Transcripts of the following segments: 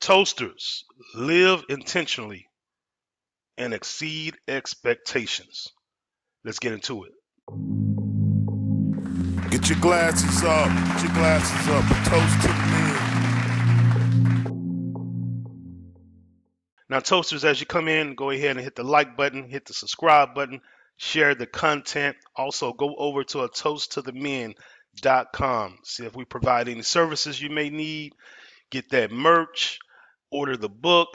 Toasters, live intentionally and exceed expectations. Let's get into it. Get your glasses up. Get your glasses up. A toast to the men. Now, Toasters, as you come in, go ahead and hit the like button, hit the subscribe button, share the content. Also, go over to a toast to the men.com. See if we provide any services you may need. Get that merch order the book.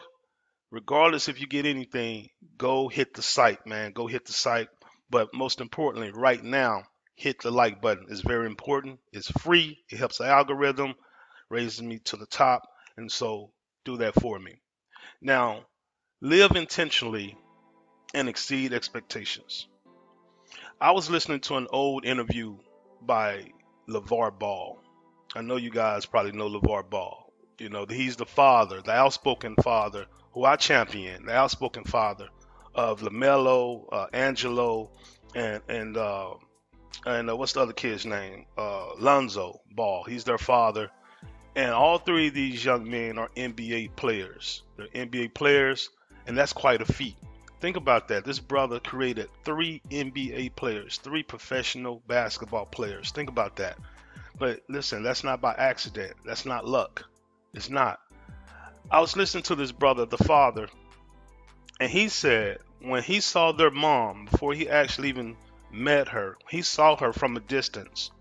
Regardless if you get anything, go hit the site, man. Go hit the site. But most importantly, right now, hit the like button. It's very important. It's free. It helps the algorithm, raises me to the top. And so do that for me. Now, live intentionally and exceed expectations. I was listening to an old interview by LaVar Ball. I know you guys probably know LaVar Ball. You know, he's the father, the outspoken father who I champion, the outspoken father of LaMelo, uh, Angelo, and and uh, and uh, what's the other kid's name? Uh, Lonzo Ball. He's their father, and all three of these young men are NBA players. They're NBA players, and that's quite a feat. Think about that. This brother created three NBA players, three professional basketball players. Think about that. But listen, that's not by accident. That's not luck. It's not. I was listening to this brother, the father, and he said when he saw their mom before he actually even met her, he saw her from a distance.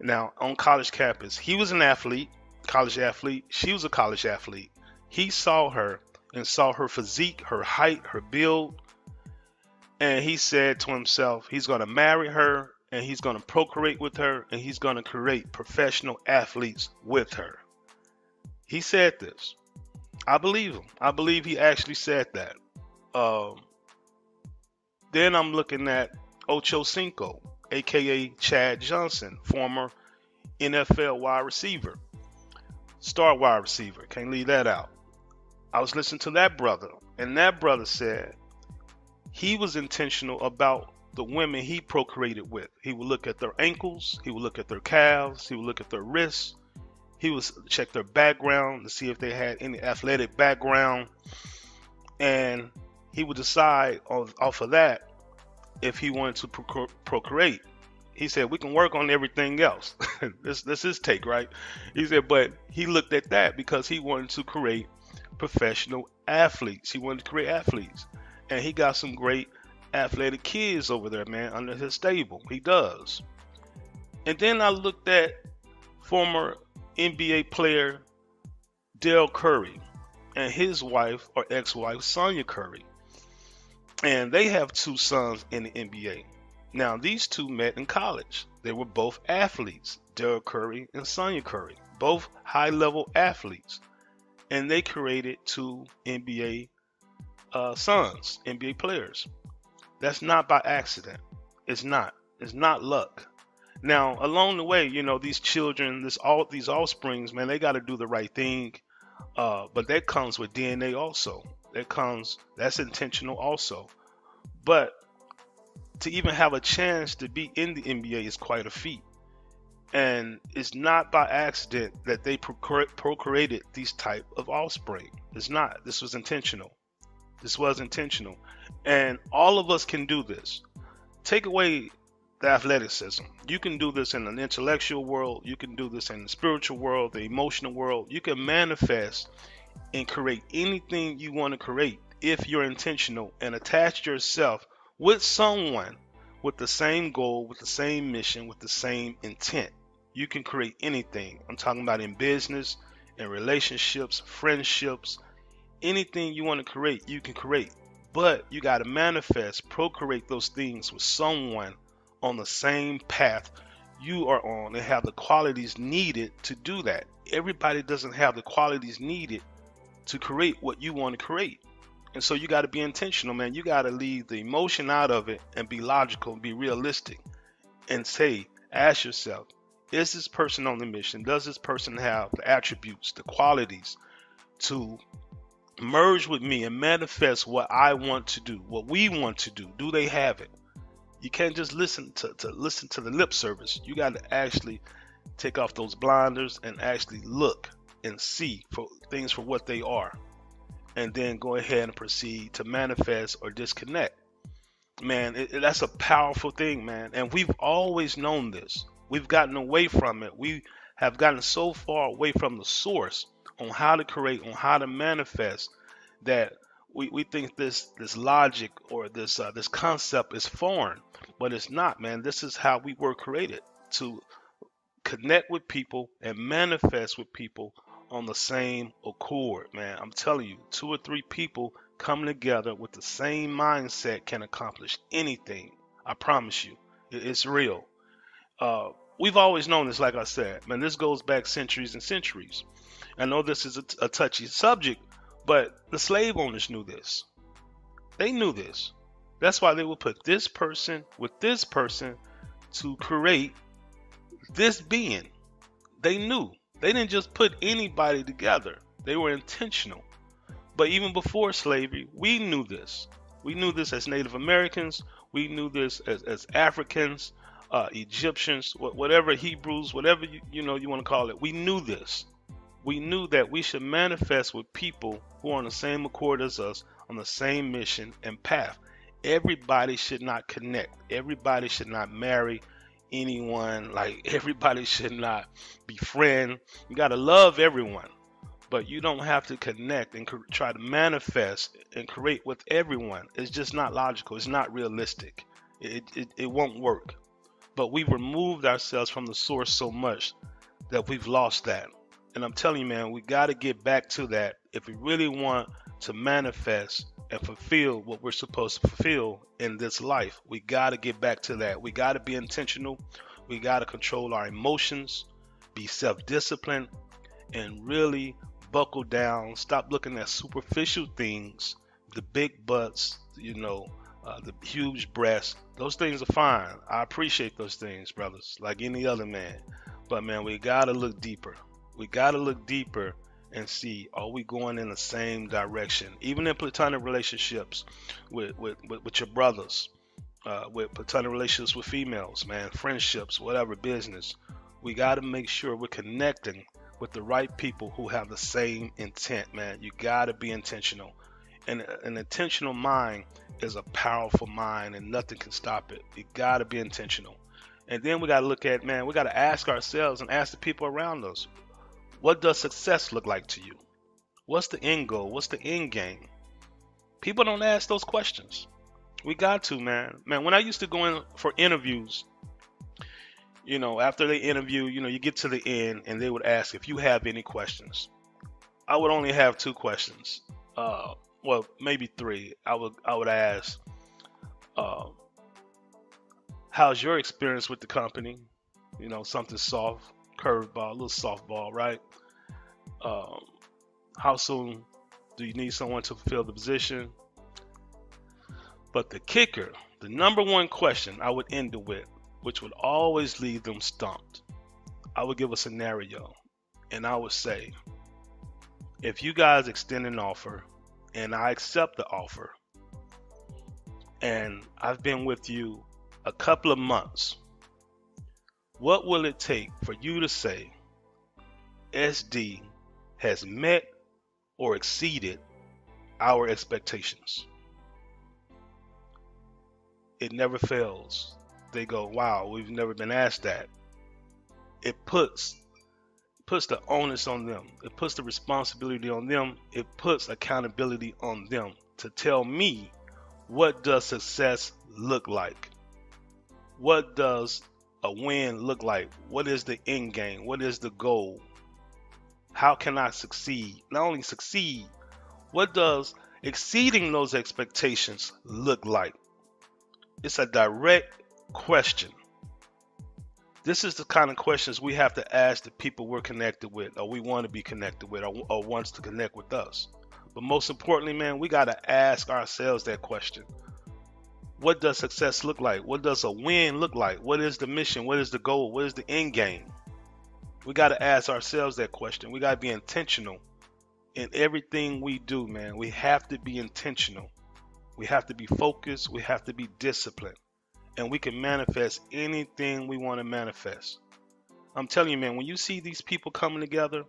Now, on college campus, he was an athlete, college athlete. She was a college athlete. He saw her and saw her physique, her height, her build, and he said to himself, he's going to marry her and he's going to procreate with her and he's going to create professional athletes with her. He said this. I believe him. I believe he actually said that. Um, then I'm looking at Ocho Cinco, aka Chad Johnson, former NFL wide receiver, star wide receiver. Can't leave that out. I was listening to that brother, and that brother said he was intentional about the women he procreated with. He would look at their ankles, he would look at their calves, he would look at their wrists, he was check their background to see if they had any athletic background, and he would decide off, off of that if he wanted to procreate. He said we can work on everything else. this this is take right. He said, but he looked at that because he wanted to create professional athletes. He wanted to create athletes, and he got some great athletic kids over there, man, under his stable. He does. And then I looked at former NBA player Dell Curry and his wife or ex-wife Sonya Curry. And they have two sons in the NBA. Now, these two met in college. They were both athletes, Dell Curry and Sonya Curry, both high level athletes. And they created two NBA uh, sons, NBA players. That's not by accident. It's not. It's not luck. Now, along the way, you know, these children, this all these offsprings, man, they got to do the right thing. Uh, but that comes with DNA also. That comes that's intentional also. But to even have a chance to be in the NBA is quite a feat. And it's not by accident that they procreated these type of offspring. It's not. This was intentional. This was intentional. And all of us can do this. Take away the athleticism. You can do this in an intellectual world, you can do this in the spiritual world, the emotional world. You can manifest and create anything you want to create if you're intentional and attach yourself with someone with the same goal, with the same mission, with the same intent. You can create anything. I'm talking about in business, in relationships, friendships, anything you want to create, you can create. But you got to manifest, procreate those things with someone on the same path you are on and have the qualities needed to do that. Everybody doesn't have the qualities needed to create what you want to create. And so you got to be intentional, man. You got to leave the emotion out of it and be logical and be realistic and say, ask yourself, is this person on the mission? Does this person have the attributes, the qualities to merge with me and manifest what I want to do, what we want to do? Do they have it? You can't just listen to, to listen to the lip service. You got to actually take off those blinders and actually look and see for things for what they are, and then go ahead and proceed to manifest or disconnect. Man, it, it, that's a powerful thing, man. And we've always known this. We've gotten away from it. We have gotten so far away from the source on how to create, on how to manifest, that we, we think this this logic or this uh, this concept is foreign, but it's not, man. This is how we were created to connect with people and manifest with people on the same accord, man. I'm telling you, two or three people coming together with the same mindset can accomplish anything. I promise you, it's real. Uh, we've always known this, like I said, man. This goes back centuries and centuries. I know this is a, a touchy subject, but the slave owners knew this. They knew this. That's why they would put this person with this person to create this being. They knew. They didn't just put anybody together. They were intentional. But even before slavery, we knew this. We knew this as Native Americans. We knew this as, as Africans, uh, Egyptians, whatever Hebrews, whatever you, you know you want to call it. We knew this we knew that we should manifest with people who are on the same accord as us, on the same mission and path. Everybody should not connect. Everybody should not marry anyone. Like everybody should not befriend. You got to love everyone, but you don't have to connect and try to manifest and create with everyone. It's just not logical. It's not realistic. It, it, it won't work. But we've removed ourselves from the source so much that we've lost that. And I'm telling you, man, we got to get back to that if we really want to manifest and fulfill what we're supposed to fulfill in this life. We got to get back to that. We got to be intentional. We got to control our emotions, be self disciplined, and really buckle down. Stop looking at superficial things, the big butts, you know, uh, the huge breasts. Those things are fine. I appreciate those things, brothers, like any other man. But man, we got to look deeper we got to look deeper and see are we going in the same direction? Even in platonic relationships with with, with, with your brothers uh, with platonic relationships with females man friendships whatever business we got to make sure we're connecting with the right people who have the same intent man. You got to be intentional. And an intentional mind is a powerful mind and nothing can stop it. You got to be intentional. And then we got to look at man we got to ask ourselves and ask the people around us what does success look like to you? What's the end goal? What's the end game? People don't ask those questions. We got to, man. Man, when I used to go in for interviews, you know, after they interview, you know, you get to the end and they would ask if you have any questions. I would only have two questions. Uh, well, maybe three. I would I would ask, uh, how's your experience with the company? You know, something soft curveball, a little softball, right? Um, how soon do you need someone to fulfill the position? But the kicker, the number one question I would end it with, which would always leave them stumped, I would give a scenario and I would say, if you guys extend an offer and I accept the offer, and I've been with you a couple of months, what will it take for you to say SD has met or exceeded our expectations? It never fails. They go, wow, we've never been asked that. It puts puts the onus on them. It puts the responsibility on them. It puts accountability on them to tell me what does success look like? What does a win look like? What is the end game? What is the goal? How can I succeed? Not only succeed, what does exceeding those expectations look like? It's a direct question. This is the kind of questions we have to ask the people we're connected with, or we want to be connected with, or, or wants to connect with us. But most importantly, man, we got to ask ourselves that question what does success look like? What does a win look like? What is the mission? What is the goal? What is the end game? We got to ask ourselves that question. We got to be intentional in everything we do, man. We have to be intentional. We have to be focused. We have to be disciplined. And we can manifest anything we want to manifest. I'm telling you, man, when you see these people coming together,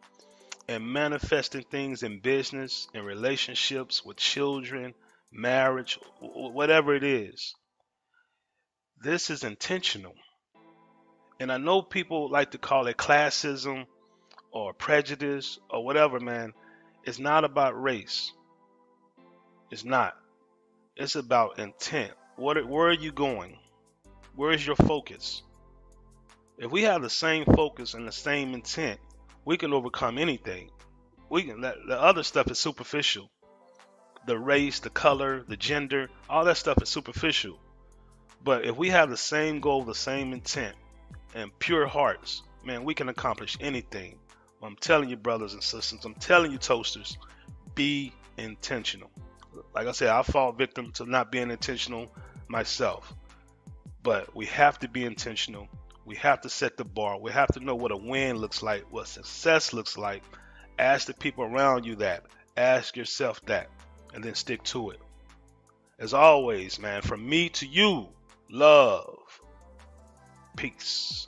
and manifesting things in business, in relationships with children, marriage, whatever it is. This is intentional. And I know people like to call it classism or prejudice or whatever, man. It's not about race. It's not. It's about intent. What, where are you going? Where is your focus? If we have the same focus and the same intent, we can overcome anything. We can. The other stuff is superficial. The race, the color, the gender, all that stuff is superficial. But if we have the same goal, the same intent, and pure hearts, man, we can accomplish anything. I'm telling you, brothers and sisters, I'm telling you, toasters, be intentional. Like I said, I fall victim to not being intentional myself. But we have to be intentional. We have to set the bar. We have to know what a win looks like, what success looks like. Ask the people around you that. Ask yourself that. And then stick to it. As always, man, from me to you, love. Peace.